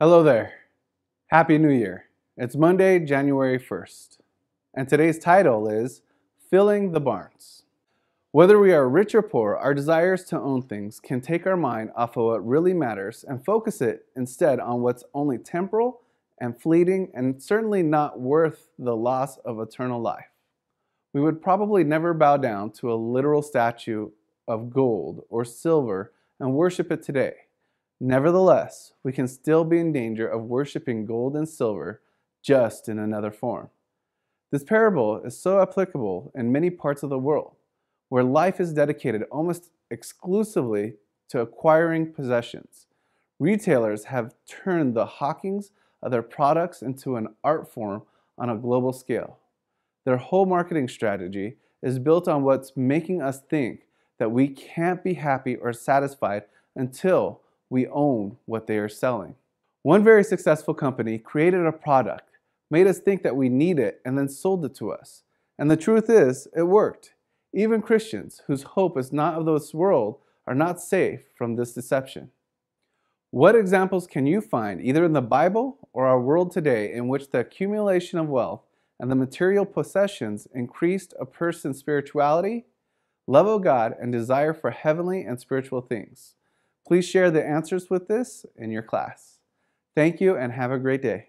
Hello there. Happy New Year. It's Monday, January 1st, and today's title is Filling the Barns. Whether we are rich or poor, our desires to own things can take our mind off of what really matters and focus it instead on what's only temporal and fleeting and certainly not worth the loss of eternal life. We would probably never bow down to a literal statue of gold or silver and worship it today. Nevertheless, we can still be in danger of worshiping gold and silver just in another form. This parable is so applicable in many parts of the world where life is dedicated almost exclusively to acquiring possessions. Retailers have turned the hawkings of their products into an art form on a global scale. Their whole marketing strategy is built on what's making us think that we can't be happy or satisfied until we own what they are selling. One very successful company created a product, made us think that we need it, and then sold it to us. And the truth is, it worked. Even Christians, whose hope is not of this world, are not safe from this deception. What examples can you find, either in the Bible or our world today, in which the accumulation of wealth and the material possessions increased a person's spirituality, love of God, and desire for heavenly and spiritual things? Please share the answers with this in your class. Thank you and have a great day.